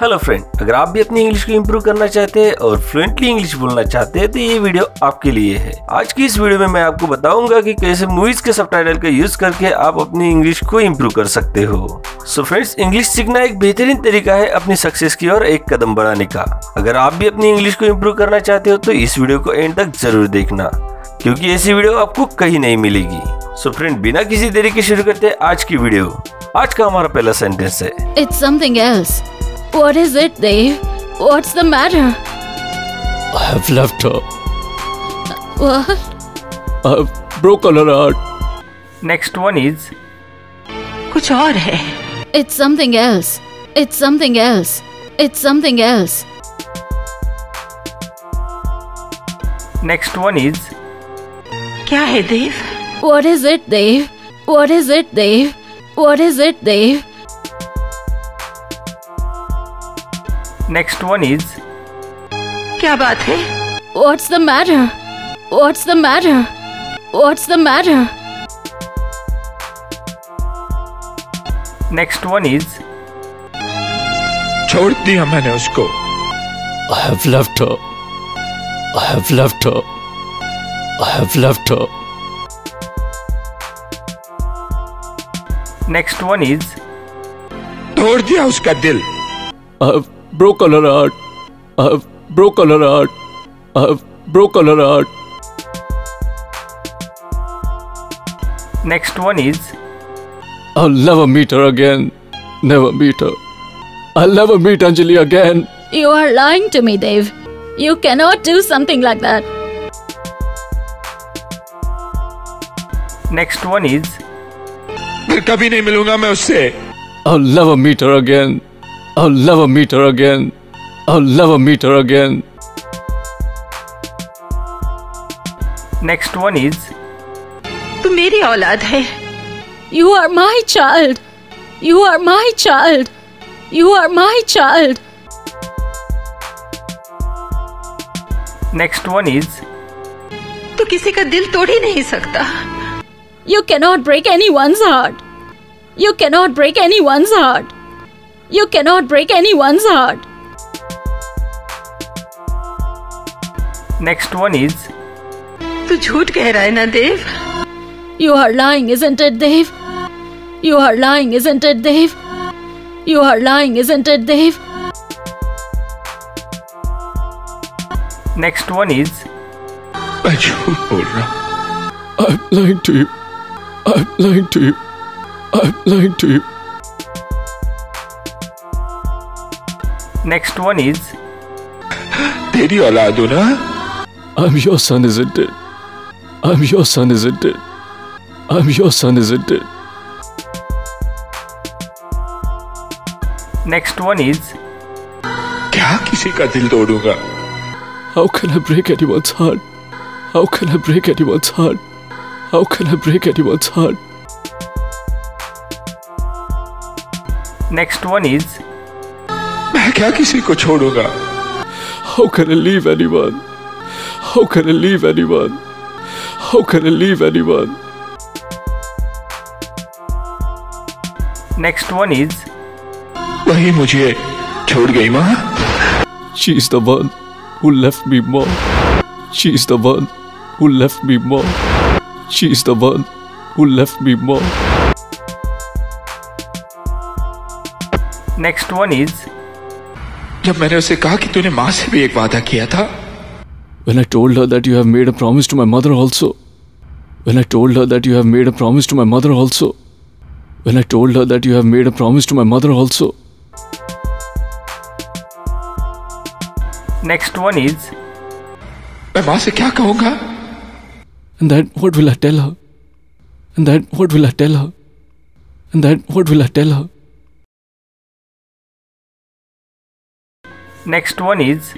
Hello friend अगर आप भी अपनी इंग्लिश को इम्प्रूव करना चाहते हैं और फ्लुएंटली इंग्लिश बोलना चाहते हैं तो ये वीडियो आपके लिए है। आज की इस वीडियो में मैं आपको बताऊँगा कि कैसे मूवीज़ के सबटाइटल का यूज़ करके आप अपनी इंग्लिश को इम्प्रूव कर सकते हो। सो फ्रेंड्स इंग्लिश सीखना एक बेहतरीन तरीका है अपनी सक्सेस की ओर एक कदम बढ़ाने का। अगर आप भी अपनी इंग्लिश को इम्प्रूव करना चाहते हो तो इस वीडियो को एंड तक ज़रूर देखना, क्योंकि ऐसी वीडियो आपको कहीं नहीं मिलेगी। सो फ्रेंड बिना किसी देरी के शुरू करते हैं आज की वीडियो आज का हमारा पहला सेंटेंस है। It's something else. What is it, Dev? What's the matter? I have left her. What? I have broken her heart. Next one is. कुछ और है. It's something else. It's something else. It's something else. Next one is. क्या है Dev? What is it, Dev? What is it, Dev? What is it, Dev? Next one is क्या बात है What's the matter? What's the matter? What's the matter? Next one is छोड़ दिया मैंने उसको I have left her. I have left her. I have left her. Next one is तोड़ दिया उसका दिल I have broken her heart. I've broken her heart. I've broken her heart. Next one is I'll never meet her again. Never meet her. I'll never meet Anjali again. You are lying to me, Dev. You cannot do something like that. Next one is I'll never meet her again. I'll never meet her again. I'll never meet her again. Next one is तू मेरी औलाद है You are my child. You are my child. You are my child. Next one is तू किसी का दिल तोड़ ही नहीं सकता You cannot break anyone's heart. You cannot break anyone's heart. You cannot break anyone's heart. Next one is तू झूठ कह रहा है ना देव You are lying, isn't it, Dave? You are lying, isn't it, Dave? You are lying, isn't it, Dave? Next one is मैं झूठ बोल रहा हूं I'm lying to you. I'm lying to you. I'm lying to you. Next one is तेरी औलाद हूं ना I'm your son, isn't it? I'm your son, isn't it? I'm your son, isn't it? Next one is क्या किसी का दिल तोड़ूंगा How can I break anyone's heart? How can I break anyone's heart? How can I break anyone's heart? Next one is मैं क्या किसी को छोड़ूँगा? How can I leave anyone how can I leave anyone how can I leave anyone next one is वही मुझे छोड़ गई माँ। She is the one who left me mom she is the one who left me mom she is the one who left me mom next one is जब मैंने उसे कहा कि तूने माँ से भी एक वादा किया था When I told her that you have made a promise to my mother also. When I told her that you have made a promise to my mother also. When I told her that you have made a promise to my mother also. Next one is मैं माँ से क्या कहूँगा And then what will I tell her? And then what will I tell her? And then what will I tell her? Next one is